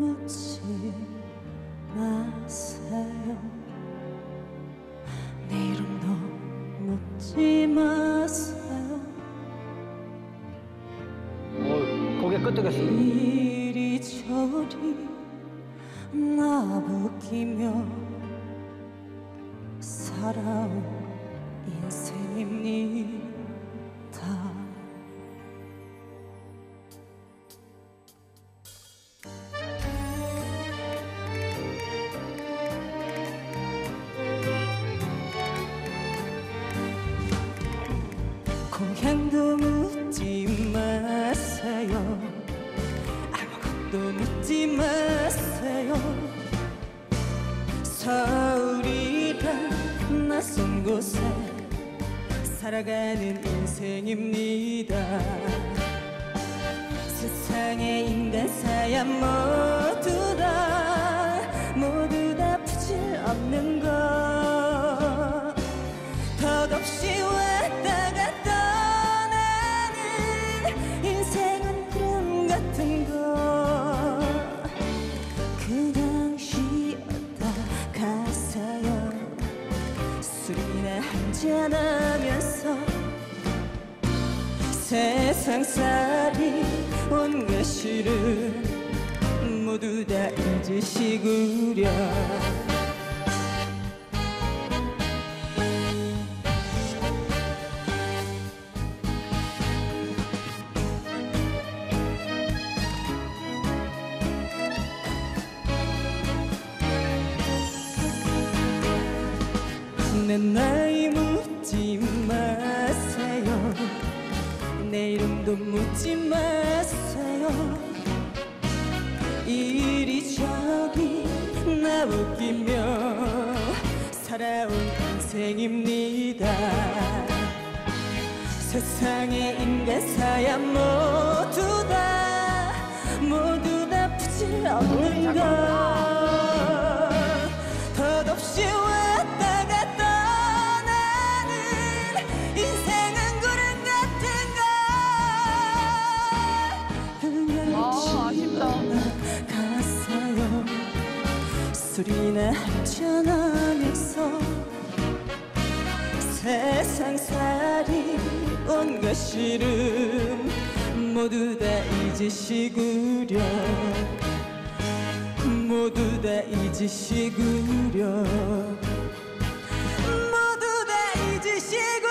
묻지 마세요 내 이름도 묻지 마세요 어, 고개 끄덕였습니다. 이리저리 나부끼며 고향도 묻지 마세요. 아무것도 묻지 마세요. 서울이란 낯선 곳에 살아가는 인생입니다. 세상의 인간 사야 모 같은 거. 그 당시였다. 가사요 술이나 한잔하면서 세상살이 온 것이를 모두 다 잊으시구려 내 나이 묻지 마세요. 내 이름도 묻지 마세요. 이리저리 나 웃기며 살아온 인생입니다. 세상의 인간 사야 모두 다 모두 다 부질없는 것 이내 하천하면서 세상살이 온갖 싫음 모두 다 잊으시구려 모두 다 잊으시구려 모두 다 잊으시구려